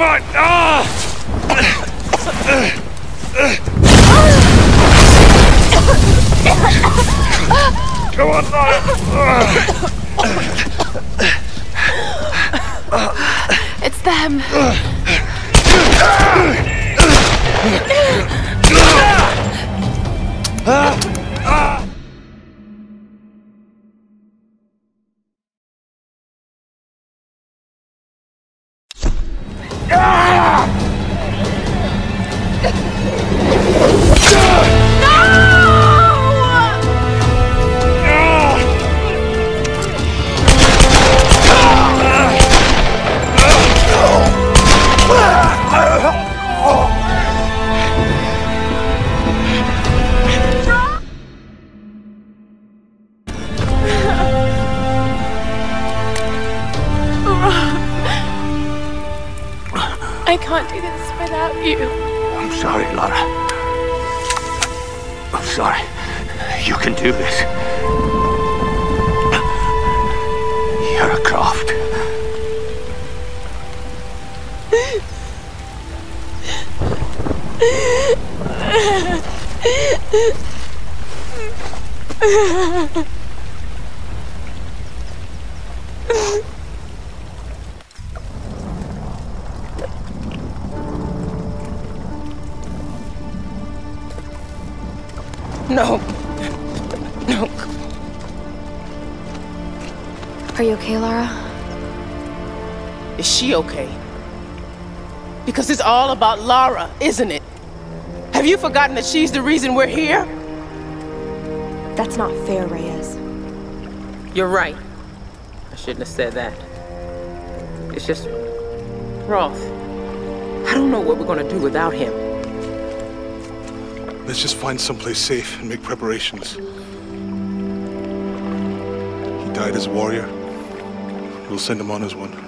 on! I can't do this without you. I'm sorry, Lara. I'm sorry. You can do this. You're a Croft. No. No. Are you okay, Lara? Is she okay? Because it's all about Lara, isn't it? Have you forgotten that she's the reason we're here? That's not fair, Reyes. You're right. I shouldn't have said that. It's just. Roth. I don't know what we're gonna do without him. Let's just find someplace safe and make preparations. He died as a warrior. We'll send him on as one.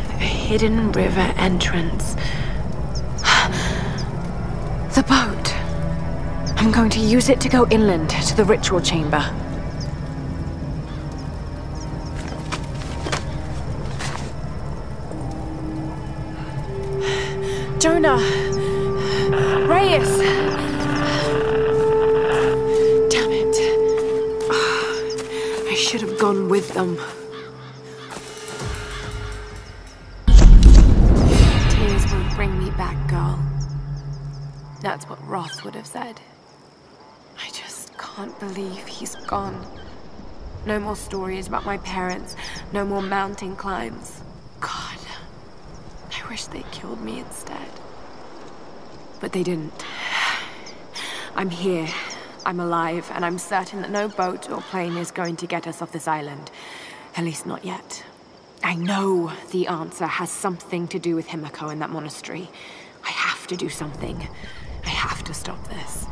hidden river entrance. The boat. I'm going to use it to go inland to the ritual chamber. Jonah! Reyes! Damn it. I should have gone with them. That's what Roth would have said. I just can't believe he's gone. No more stories about my parents. No more mountain climbs. God, I wish they killed me instead. But they didn't. I'm here. I'm alive, and I'm certain that no boat or plane is going to get us off this island. At least not yet. I know the answer has something to do with Himiko and that monastery. I have to do something. I have to stop this.